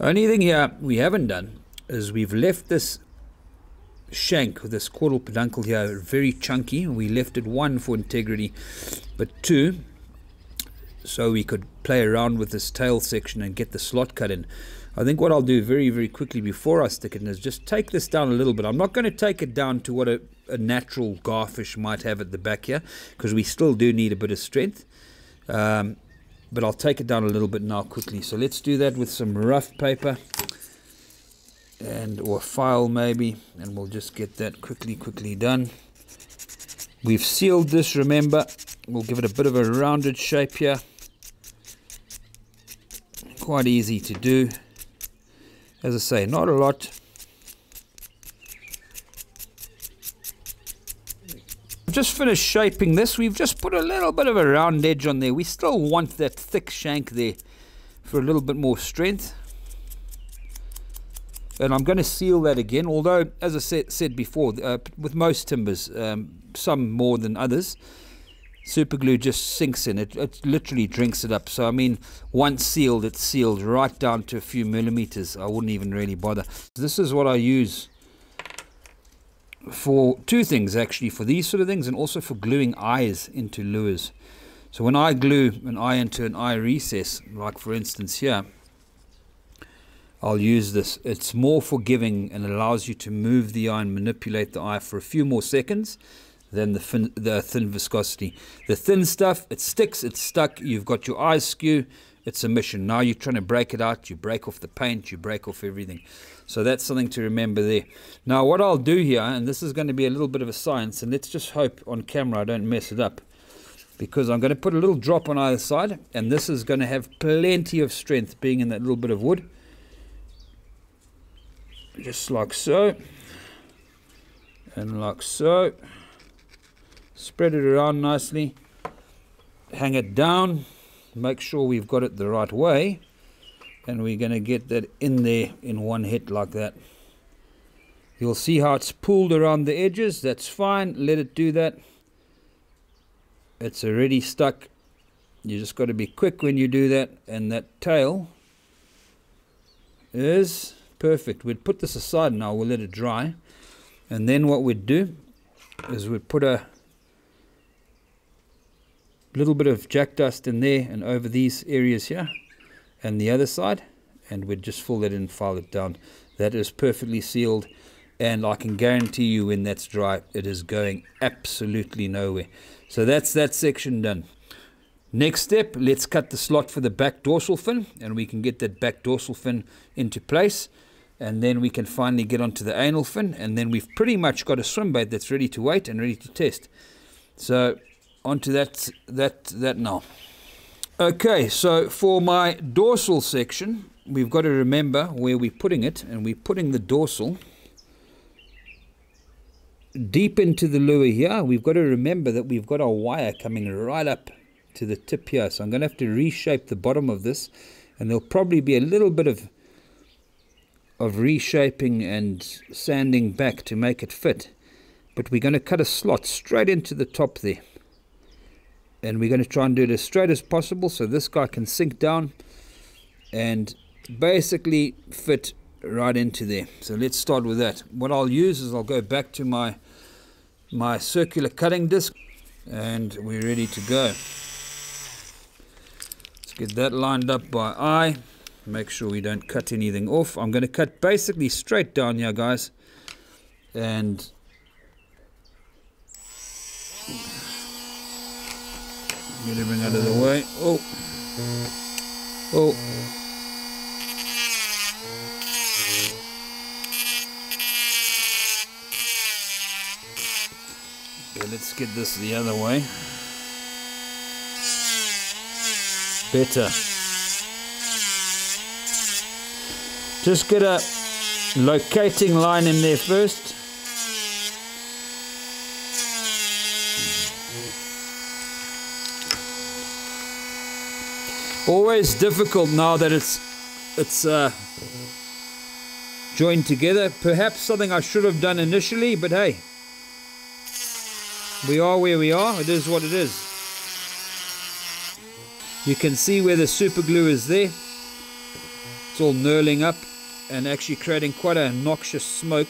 Only thing here we haven't done is we've left this shank this caudal peduncle here very chunky. We left it one for integrity but two so we could play around with this tail section and get the slot cut in I think what I'll do very, very quickly before I stick it in is just take this down a little bit. I'm not going to take it down to what a, a natural garfish might have at the back here because we still do need a bit of strength. Um, but I'll take it down a little bit now quickly. So let's do that with some rough paper and or file maybe and we'll just get that quickly, quickly done. We've sealed this, remember. We'll give it a bit of a rounded shape here. Quite easy to do. As I say, not a lot. just finished shaping this. We've just put a little bit of a round edge on there. We still want that thick shank there for a little bit more strength. And I'm going to seal that again, although, as I said, said before, uh, with most timbers, um, some more than others, super glue just sinks in. It it literally drinks it up. So i mean once sealed it's sealed right down to a few millimeters. I wouldn't even really bother. This is what i use for two things actually for these sort of things and also for gluing eyes into lures. So when i glue an eye into an eye recess like for instance here I'll use this. It's more forgiving and allows you to move the eye and manipulate the eye for a few more seconds than the, the thin viscosity. The thin stuff, it sticks, it's stuck, you've got your eyes skew, it's a mission. Now you're trying to break it out, you break off the paint, you break off everything. So that's something to remember there. Now what I'll do here, and this is going to be a little bit of a science, and let's just hope on camera I don't mess it up. Because I'm going to put a little drop on either side, and this is going to have plenty of strength being in that little bit of wood. Just like so. And like so spread it around nicely, hang it down, make sure we've got it the right way, and we're going to get that in there in one hit like that. You'll see how it's pulled around the edges, that's fine, let it do that. It's already stuck. You just got to be quick when you do that, and that tail is perfect. We'd put this aside now, we'll let it dry. And then what we'd do is we'd put a little bit of jack dust in there and over these areas here and the other side and we'd just fill that in and file it down. That is perfectly sealed and I can guarantee you when that's dry it is going absolutely nowhere. So that's that section done. Next step let's cut the slot for the back dorsal fin and we can get that back dorsal fin into place and then we can finally get onto the anal fin and then we've pretty much got a swim bait that's ready to weight and ready to test. So onto that that that now. Okay, so for my dorsal section, we've got to remember where we're putting it, and we're putting the dorsal deep into the lure here. We've got to remember that we've got our wire coming right up to the tip here. So I'm going to have to reshape the bottom of this, and there'll probably be a little bit of of reshaping and sanding back to make it fit. But we're going to cut a slot straight into the top there and we're going to try and do it as straight as possible so this guy can sink down and basically fit right into there. So let's start with that. What I'll use is I'll go back to my my circular cutting disc and we're ready to go. Let's get that lined up by eye. Make sure we don't cut anything off. I'm going to cut basically straight down here guys and get everything out of the way. Oh, oh. Let's get this the other way. Better. Just get a locating line in there first. Always difficult now that it's it's uh, joined together. Perhaps something I should have done initially, but hey, we are where we are. It is what it is. You can see where the super glue is there. It's all knurling up and actually creating quite a noxious smoke.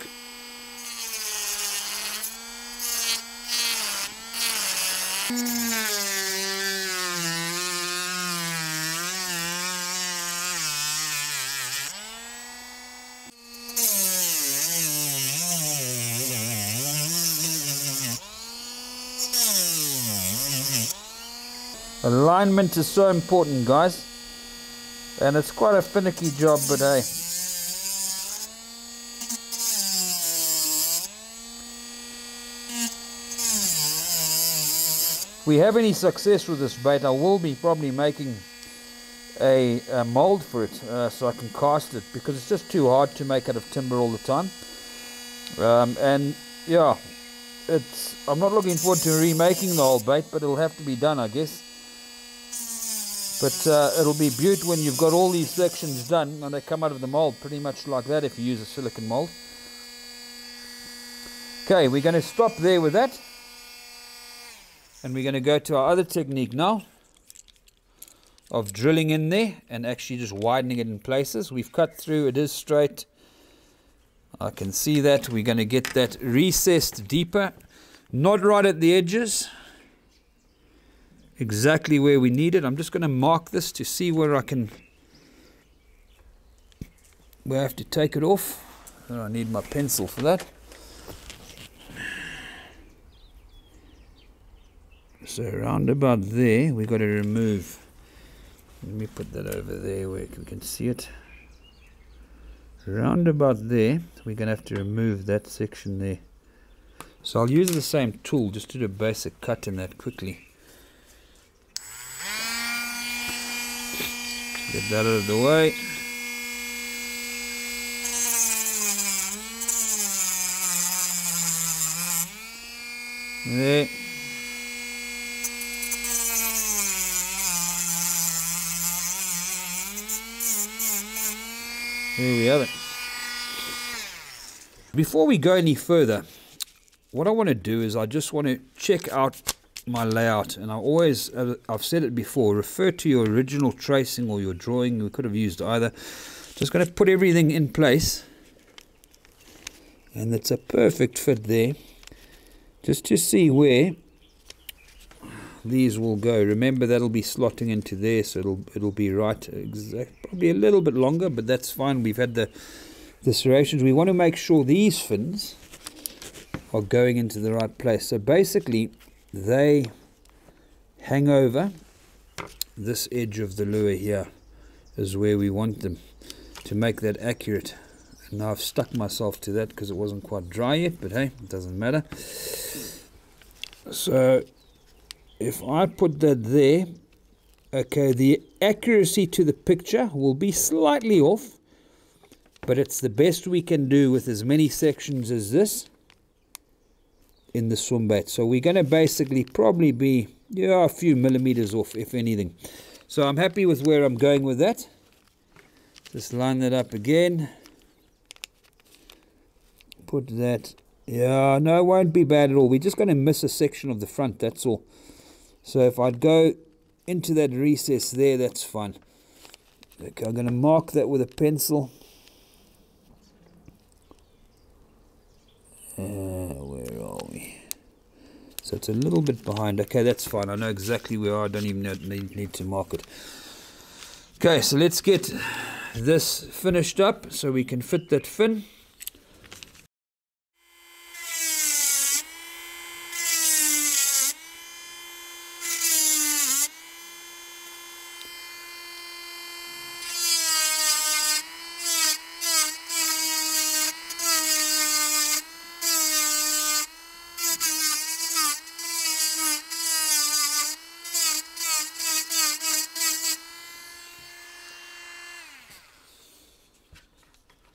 Alignment is so important, guys. And it's quite a finicky job, but hey. If we have any success with this bait, I will be probably making a, a mold for it uh, so I can cast it because it's just too hard to make out of timber all the time. Um, and yeah, it's I'm not looking forward to remaking the whole bait, but it'll have to be done, I guess. But uh, it'll be beaut when you've got all these sections done and they come out of the mold pretty much like that if you use a silicon mold. Okay, we're going to stop there with that. And we're going to go to our other technique now of drilling in there and actually just widening it in places. We've cut through, it is straight. I can see that. We're going to get that recessed deeper. Not right at the edges exactly where we need it. I'm just going to mark this to see where I can where I have to take it off. I need my pencil for that. So around about there we've got to remove let me put that over there where we can see it. Round about there, we're going to have to remove that section there. So I'll use the same tool just to do a basic cut in that quickly. Get that out of the way. There. There we have it. Before we go any further, what I want to do is I just want to check out my layout and I always uh, I've said it before refer to your original tracing or your drawing. We could have used either. Just going to put everything in place and it's a perfect fit there just to see where these will go. Remember that'll be slotting into there so it'll it'll be right exact probably a little bit longer but that's fine. We've had the the serrations. We want to make sure these fins are going into the right place. So basically they hang over this edge of the lure here is where we want them to make that accurate. And now I've stuck myself to that because it wasn't quite dry yet but hey it doesn't matter. So if I put that there okay the accuracy to the picture will be slightly off but it's the best we can do with as many sections as this in the swim bait. So we're going to basically probably be yeah, a few millimeters off, if anything. So I'm happy with where I'm going with that. Just line that up again. Put that. Yeah, no, it won't be bad at all. We're just going to miss a section of the front, that's all. So if I'd go into that recess there, that's fine. Okay, I'm going to mark that with a pencil. Uh, where are we? So it's a little bit behind. Okay, that's fine. I know exactly where I don't even need, need to mark it. Okay, so let's get this finished up so we can fit that fin.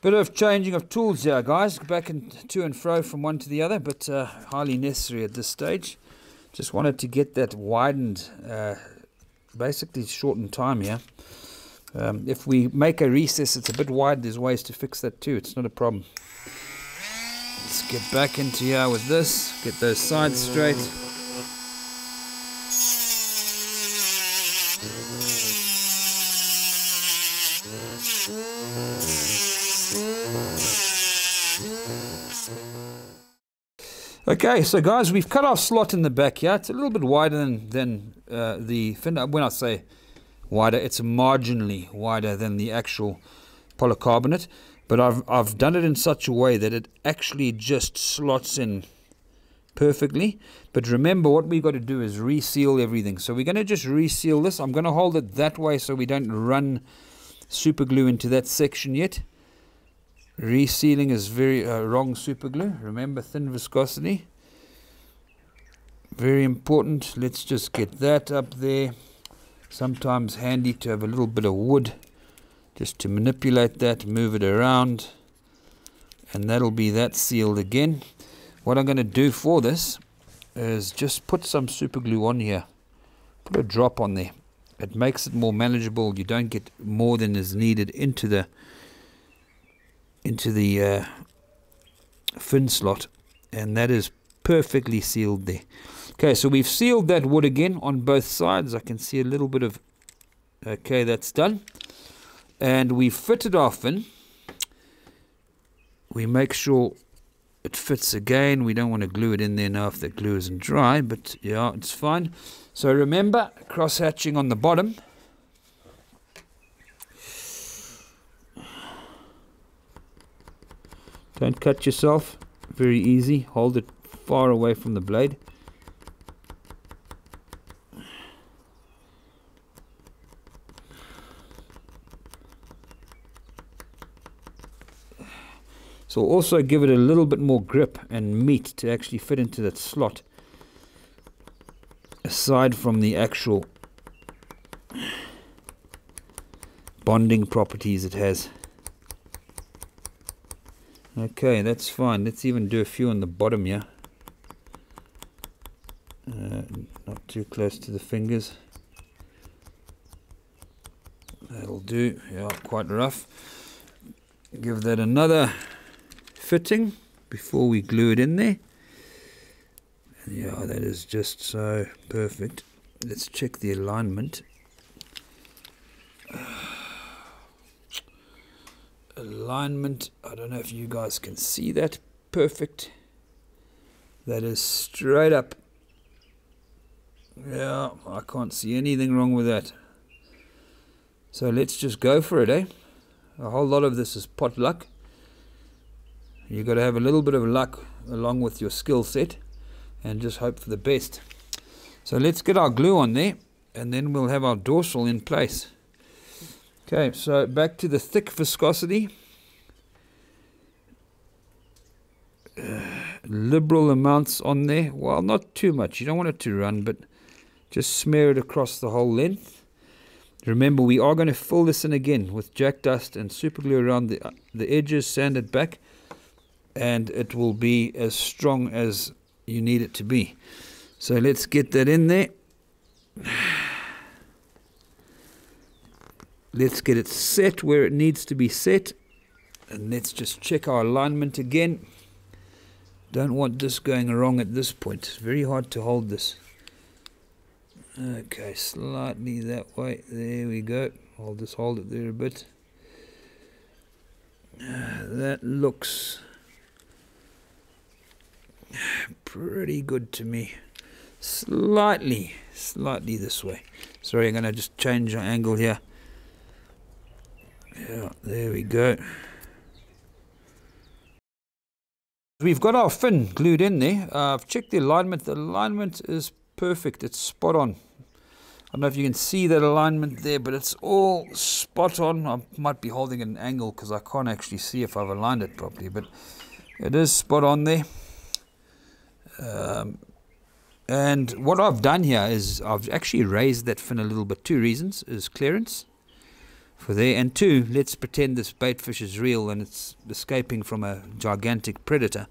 Bit of changing of tools here, guys. Back and to and fro from one to the other, but uh, highly necessary at this stage. Just wanted to get that widened, uh, basically shortened time here. Um, if we make a recess, it's a bit wide. There's ways to fix that too. It's not a problem. Let's get back into here with this. Get those sides straight. Okay, so guys, we've cut our slot in the back here. It's a little bit wider than, than uh, the fin. When I say wider, it's marginally wider than the actual polycarbonate. But I've, I've done it in such a way that it actually just slots in perfectly. But remember, what we've got to do is reseal everything. So we're going to just reseal this. I'm going to hold it that way so we don't run super glue into that section yet. Resealing is very uh, wrong super glue. Remember thin viscosity. Very important. Let's just get that up there. Sometimes handy to have a little bit of wood just to manipulate that, move it around. And that'll be that sealed again. What I'm going to do for this is just put some super glue on here. Put a drop on there. It makes it more manageable. You don't get more than is needed into the into the uh, fin slot and that is perfectly sealed there. Okay so we've sealed that wood again on both sides. I can see a little bit of okay that's done. And we fitted our fin we make sure it fits again. We don't want to glue it in there now if the glue isn't dry but yeah it's fine. So remember cross hatching on the bottom Don't cut yourself. Very easy. Hold it far away from the blade. So also give it a little bit more grip and meat to actually fit into that slot. Aside from the actual bonding properties it has. Okay, that's fine. Let's even do a few on the bottom here. Uh, not too close to the fingers. That'll do. Yeah, quite rough. Give that another fitting before we glue it in there. And yeah, that is just so perfect. Let's check the alignment. Alignment. I don't know if you guys can see that perfect. That is straight up. Yeah I can't see anything wrong with that. So let's just go for it eh? A whole lot of this is pot luck You've got to have a little bit of luck along with your skill set and just hope for the best. So let's get our glue on there and then we'll have our dorsal in place. Okay, so back to the thick viscosity. Liberal amounts on there. Well, not too much. You don't want it to run, but just smear it across the whole length. Remember, we are going to fill this in again with jack dust and super glue around the, uh, the edges, sand it back, and it will be as strong as you need it to be. So let's get that in there. Let's get it set where it needs to be set. And let's just check our alignment again. Don't want this going wrong at this point. It's very hard to hold this. Okay, slightly that way. There we go. I'll just hold it there a bit. Uh, that looks pretty good to me. Slightly, slightly this way. Sorry, I'm going to just change our angle here. Yeah, there we go. We've got our fin glued in there. Uh, I've checked the alignment. The alignment is perfect. It's spot on. I don't know if you can see that alignment there, but it's all spot on. I might be holding an angle because I can't actually see if I've aligned it properly, but it is spot on there. Um, and what I've done here is I've actually raised that fin a little bit. Two reasons is clearance for there, and two, let's pretend this bait fish is real and it's escaping from a gigantic predator.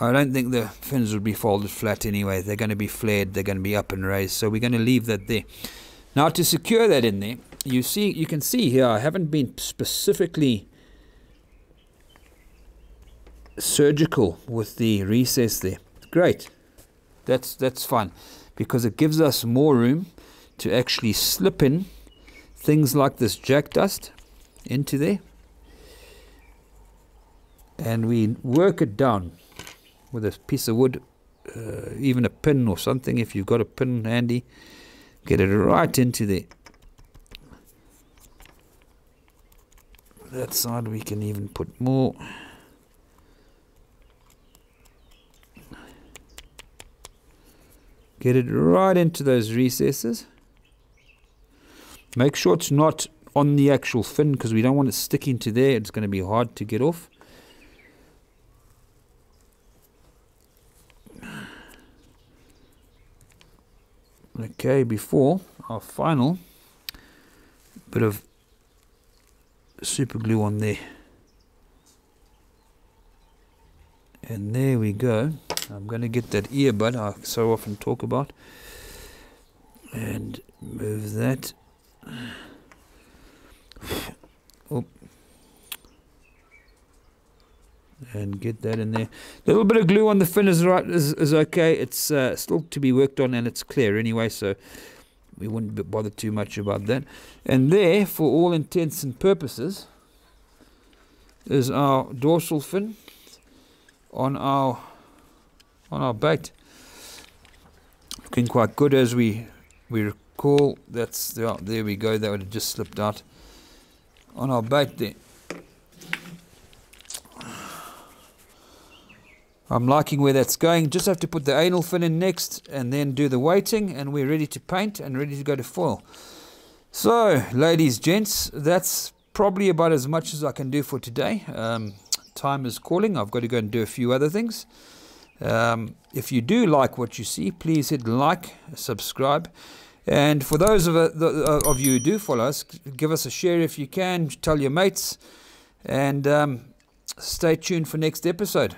I don't think the fins would be folded flat anyway. They're going to be flared. They're going to be up and raised. So we're going to leave that there. Now to secure that in there, you see, you can see here, I haven't been specifically surgical with the recess there. Great. That's that's fine because it gives us more room to actually slip in things like this jack dust into there. And we work it down with a piece of wood uh, even a pin or something if you've got a pin handy get it right into there. That side we can even put more. Get it right into those recesses. Make sure it's not on the actual fin because we don't want it sticking to there. It's going to be hard to get off. Okay, before our final bit of super glue on there. And there we go. I'm going to get that earbud I so often talk about and move that. Oh. And get that in there. A little bit of glue on the fin is right is, is okay. It's uh, still to be worked on and it's clear anyway, so we wouldn't bother too much about that. And there, for all intents and purposes, is our dorsal fin on our on our bait. Looking quite good as we we recall. That's the, there we go. That would have just slipped out on our bait there. I'm liking where that's going. Just have to put the anal fin in next and then do the weighting and we're ready to paint and ready to go to foil. So, ladies, gents, that's probably about as much as I can do for today. Um, time is calling. I've got to go and do a few other things. Um, if you do like what you see, please hit like, subscribe. And for those of, uh, the, uh, of you who do follow us, give us a share if you can. Tell your mates. And um, stay tuned for next episode.